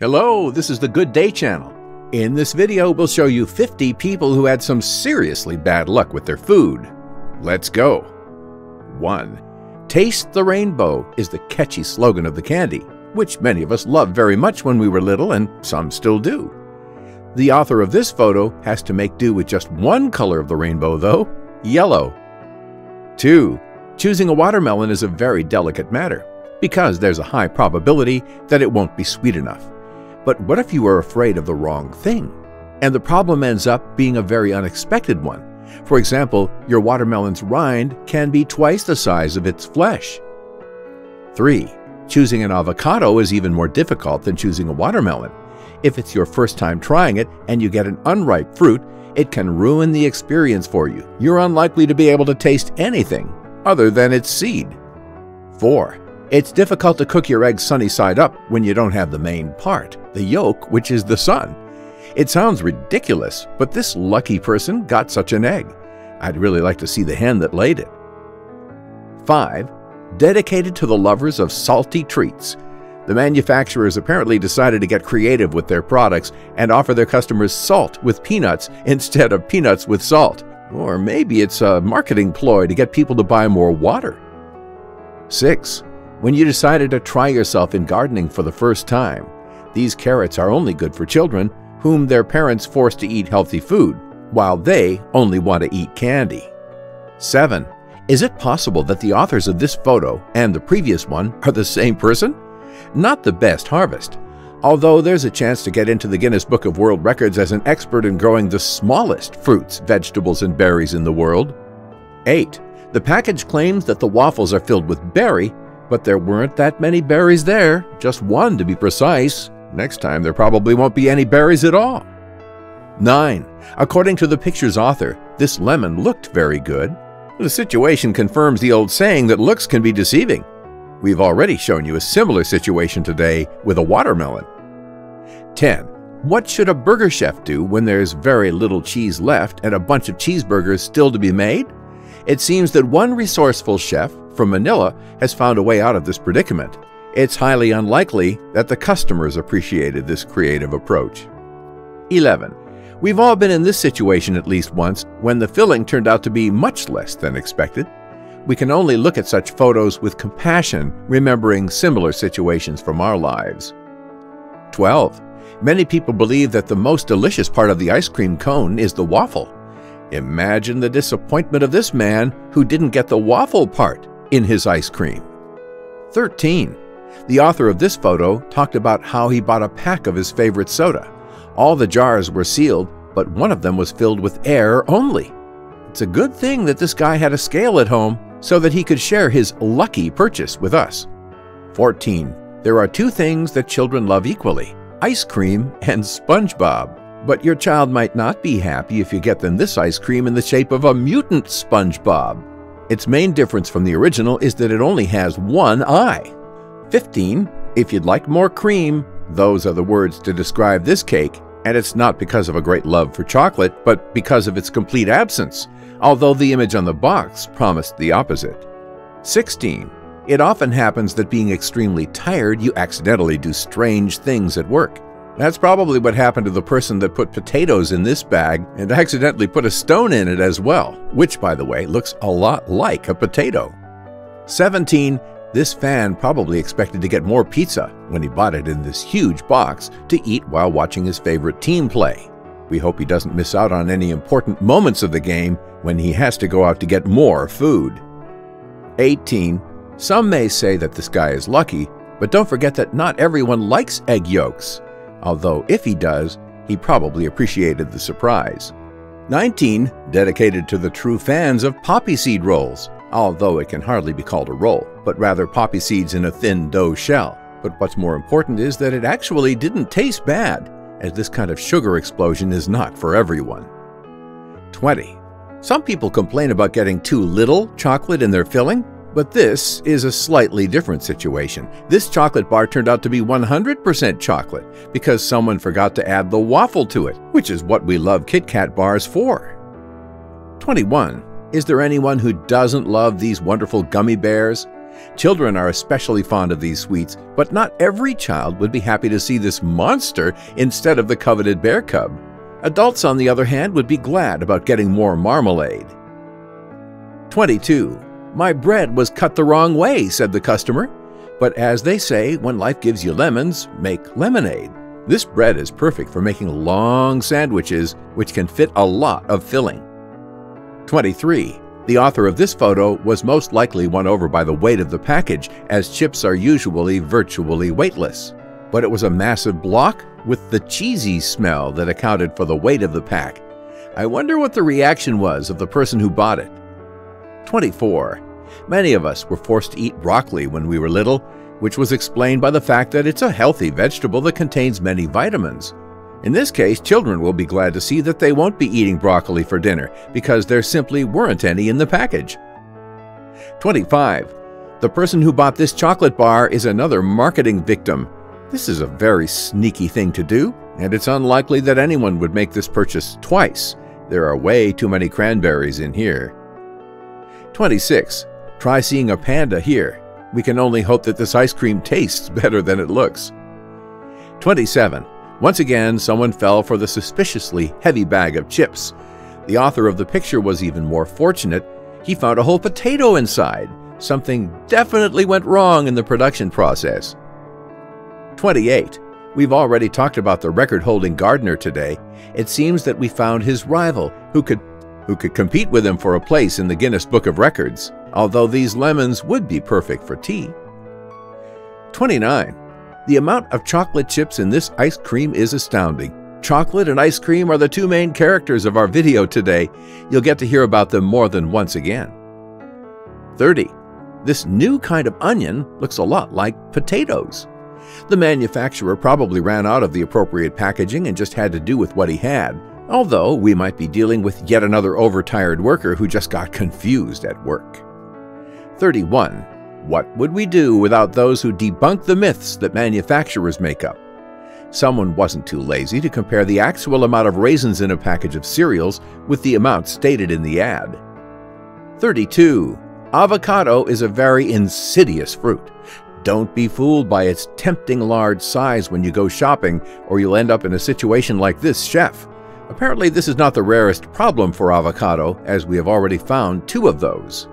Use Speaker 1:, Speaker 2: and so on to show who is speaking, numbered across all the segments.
Speaker 1: Hello, this is the Good Day channel. In this video, we'll show you 50 people who had some seriously bad luck with their food. Let's go. 1. Taste the rainbow is the catchy slogan of the candy, which many of us loved very much when we were little and some still do. The author of this photo has to make do with just one color of the rainbow though, yellow. 2. Choosing a watermelon is a very delicate matter, because there's a high probability that it won't be sweet enough. But what if you are afraid of the wrong thing? And the problem ends up being a very unexpected one. For example, your watermelon's rind can be twice the size of its flesh. 3. Choosing an avocado is even more difficult than choosing a watermelon. If it's your first time trying it and you get an unripe fruit, it can ruin the experience for you. You're unlikely to be able to taste anything other than its seed. 4. It's difficult to cook your eggs sunny side up when you don't have the main part, the yolk, which is the sun. It sounds ridiculous, but this lucky person got such an egg. I'd really like to see the hen that laid it. 5. Dedicated to the lovers of salty treats. The manufacturers apparently decided to get creative with their products and offer their customers salt with peanuts instead of peanuts with salt. Or maybe it's a marketing ploy to get people to buy more water. 6 when you decided to try yourself in gardening for the first time. These carrots are only good for children whom their parents force to eat healthy food, while they only want to eat candy. 7. Is it possible that the authors of this photo and the previous one are the same person? Not the best harvest, although there's a chance to get into the Guinness Book of World Records as an expert in growing the smallest fruits, vegetables, and berries in the world. 8. The package claims that the waffles are filled with berry, but there weren't that many berries there, just one to be precise. Next time there probably won't be any berries at all. 9. According to the picture's author, this lemon looked very good. The situation confirms the old saying that looks can be deceiving. We've already shown you a similar situation today with a watermelon. 10. What should a burger chef do when there's very little cheese left and a bunch of cheeseburgers still to be made? It seems that one resourceful chef from Manila has found a way out of this predicament. It's highly unlikely that the customers appreciated this creative approach. 11. We've all been in this situation at least once when the filling turned out to be much less than expected. We can only look at such photos with compassion, remembering similar situations from our lives. 12. Many people believe that the most delicious part of the ice cream cone is the waffle. Imagine the disappointment of this man who didn't get the waffle part in his ice cream. 13. The author of this photo talked about how he bought a pack of his favorite soda. All the jars were sealed, but one of them was filled with air only. It's a good thing that this guy had a scale at home so that he could share his lucky purchase with us. 14. There are two things that children love equally ice cream and SpongeBob. But your child might not be happy if you get them this ice cream in the shape of a mutant SpongeBob. Its main difference from the original is that it only has one eye. 15. If you'd like more cream, those are the words to describe this cake, and it's not because of a great love for chocolate, but because of its complete absence, although the image on the box promised the opposite. 16. It often happens that being extremely tired, you accidentally do strange things at work. That's probably what happened to the person that put potatoes in this bag and accidentally put a stone in it as well, which, by the way, looks a lot like a potato. 17. This fan probably expected to get more pizza when he bought it in this huge box to eat while watching his favorite team play. We hope he doesn't miss out on any important moments of the game when he has to go out to get more food. 18. Some may say that this guy is lucky, but don't forget that not everyone likes egg yolks although if he does, he probably appreciated the surprise. 19. Dedicated to the true fans of poppy seed rolls, although it can hardly be called a roll, but rather poppy seeds in a thin dough shell. But what's more important is that it actually didn't taste bad, as this kind of sugar explosion is not for everyone. 20. Some people complain about getting too little chocolate in their filling, but this is a slightly different situation. This chocolate bar turned out to be 100% chocolate because someone forgot to add the waffle to it, which is what we love Kit Kat bars for. 21. Is there anyone who doesn't love these wonderful gummy bears? Children are especially fond of these sweets, but not every child would be happy to see this monster instead of the coveted bear cub. Adults, on the other hand, would be glad about getting more marmalade. 22. My bread was cut the wrong way, said the customer. But as they say, when life gives you lemons, make lemonade. This bread is perfect for making long sandwiches, which can fit a lot of filling. 23. The author of this photo was most likely won over by the weight of the package, as chips are usually virtually weightless. But it was a massive block with the cheesy smell that accounted for the weight of the pack. I wonder what the reaction was of the person who bought it. 24. Many of us were forced to eat broccoli when we were little, which was explained by the fact that it's a healthy vegetable that contains many vitamins. In this case, children will be glad to see that they won't be eating broccoli for dinner because there simply weren't any in the package. 25. The person who bought this chocolate bar is another marketing victim. This is a very sneaky thing to do, and it's unlikely that anyone would make this purchase twice. There are way too many cranberries in here. 26. Try seeing a panda here. We can only hope that this ice cream tastes better than it looks. 27. Once again, someone fell for the suspiciously heavy bag of chips. The author of the picture was even more fortunate. He found a whole potato inside. Something definitely went wrong in the production process. 28. We've already talked about the record-holding gardener today. It seems that we found his rival, who could, who could compete with him for a place in the Guinness Book of Records, although these lemons would be perfect for tea. 29. The amount of chocolate chips in this ice cream is astounding. Chocolate and ice cream are the two main characters of our video today. You'll get to hear about them more than once again. 30. This new kind of onion looks a lot like potatoes. The manufacturer probably ran out of the appropriate packaging and just had to do with what he had, although we might be dealing with yet another overtired worker who just got confused at work. 31. What would we do without those who debunk the myths that manufacturers make up? Someone wasn't too lazy to compare the actual amount of raisins in a package of cereals with the amount stated in the ad. 32. Avocado is a very insidious fruit. Don't be fooled by its tempting large size when you go shopping, or you'll end up in a situation like this chef. Apparently, this is not the rarest problem for avocado, as we have already found two of those.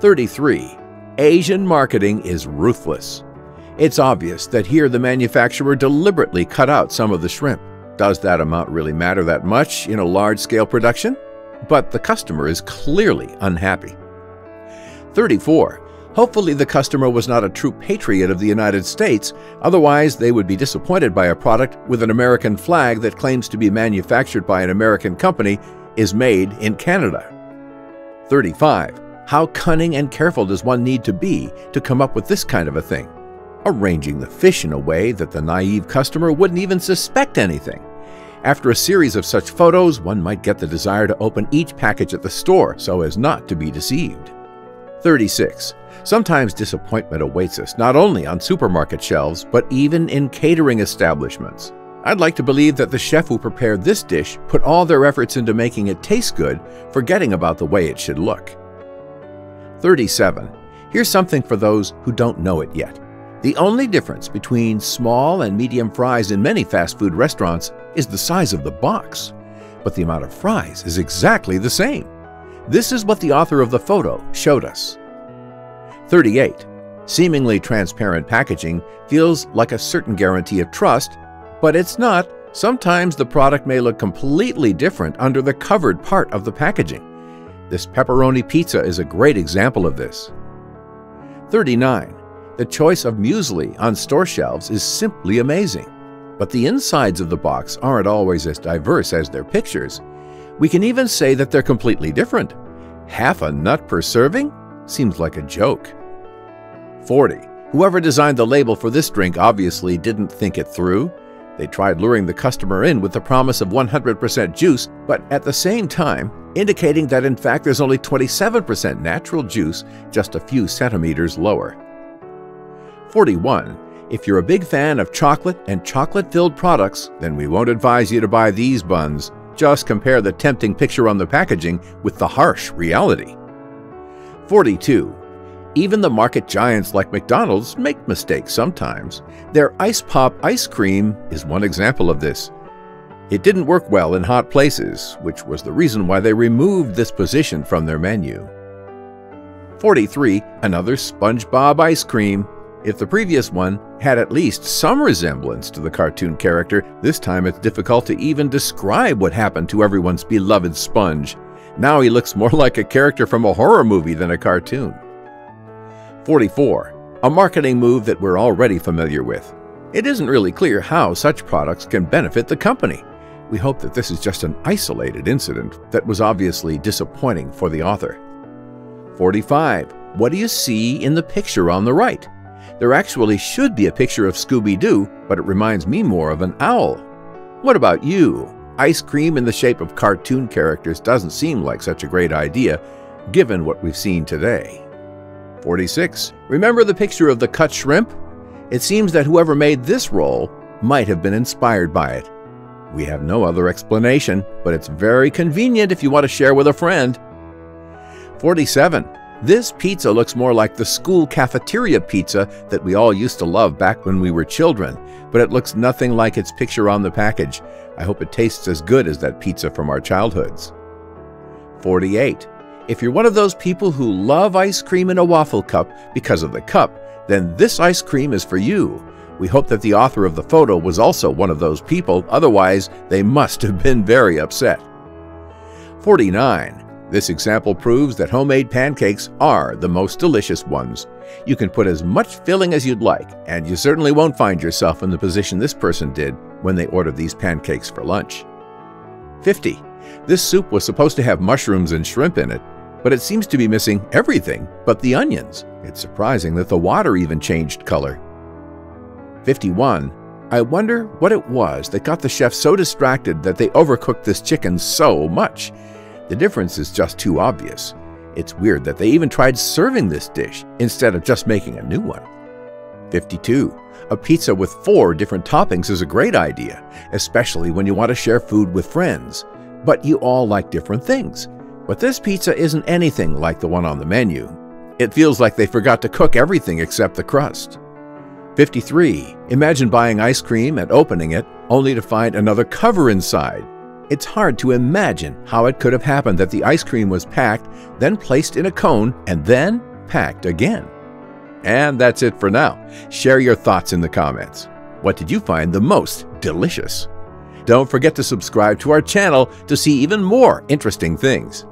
Speaker 1: 33. Asian marketing is ruthless. It's obvious that here the manufacturer deliberately cut out some of the shrimp. Does that amount really matter that much in a large-scale production? But the customer is clearly unhappy. 34. Hopefully the customer was not a true patriot of the United States, otherwise they would be disappointed by a product with an American flag that claims to be manufactured by an American company is made in Canada. 35. How cunning and careful does one need to be to come up with this kind of a thing? Arranging the fish in a way that the naive customer wouldn't even suspect anything. After a series of such photos, one might get the desire to open each package at the store so as not to be deceived. 36. Sometimes disappointment awaits us not only on supermarket shelves, but even in catering establishments. I'd like to believe that the chef who prepared this dish put all their efforts into making it taste good, forgetting about the way it should look. 37. Here's something for those who don't know it yet. The only difference between small and medium fries in many fast food restaurants is the size of the box, but the amount of fries is exactly the same. This is what the author of the photo showed us. 38. Seemingly transparent packaging feels like a certain guarantee of trust, but it's not. Sometimes the product may look completely different under the covered part of the packaging. This pepperoni pizza is a great example of this. 39. The choice of muesli on store shelves is simply amazing. But the insides of the box aren't always as diverse as their pictures. We can even say that they're completely different. Half a nut per serving? Seems like a joke. 40. Whoever designed the label for this drink obviously didn't think it through. They tried luring the customer in with the promise of 100% juice, but at the same time, indicating that in fact there's only 27% natural juice just a few centimeters lower. 41. If you're a big fan of chocolate and chocolate-filled products, then we won't advise you to buy these buns. Just compare the tempting picture on the packaging with the harsh reality. 42. Even the market giants like McDonald's make mistakes sometimes. Their Ice Pop ice cream is one example of this. It didn't work well in hot places, which was the reason why they removed this position from their menu. 43. Another SpongeBob ice cream. If the previous one had at least some resemblance to the cartoon character, this time it's difficult to even describe what happened to everyone's beloved Sponge. Now he looks more like a character from a horror movie than a cartoon. 44. A marketing move that we're already familiar with. It isn't really clear how such products can benefit the company. We hope that this is just an isolated incident that was obviously disappointing for the author. 45. What do you see in the picture on the right? There actually should be a picture of Scooby-Doo, but it reminds me more of an owl. What about you? Ice cream in the shape of cartoon characters doesn't seem like such a great idea, given what we've seen today. 46. Remember the picture of the cut shrimp? It seems that whoever made this roll might have been inspired by it. We have no other explanation, but it's very convenient if you want to share with a friend. 47. This pizza looks more like the school cafeteria pizza that we all used to love back when we were children, but it looks nothing like its picture on the package. I hope it tastes as good as that pizza from our childhoods. 48. If you're one of those people who love ice cream in a waffle cup because of the cup, then this ice cream is for you. We hope that the author of the photo was also one of those people, otherwise they must have been very upset. 49. This example proves that homemade pancakes are the most delicious ones. You can put as much filling as you'd like, and you certainly won't find yourself in the position this person did when they ordered these pancakes for lunch. 50. This soup was supposed to have mushrooms and shrimp in it, but it seems to be missing everything but the onions. It's surprising that the water even changed color. 51. I wonder what it was that got the chef so distracted that they overcooked this chicken so much. The difference is just too obvious. It's weird that they even tried serving this dish instead of just making a new one. 52. A pizza with four different toppings is a great idea, especially when you want to share food with friends. But you all like different things. But this pizza isn't anything like the one on the menu. It feels like they forgot to cook everything except the crust. 53. Imagine buying ice cream and opening it only to find another cover inside. It's hard to imagine how it could have happened that the ice cream was packed, then placed in a cone, and then packed again. And that's it for now. Share your thoughts in the comments. What did you find the most delicious? Don't forget to subscribe to our channel to see even more interesting things.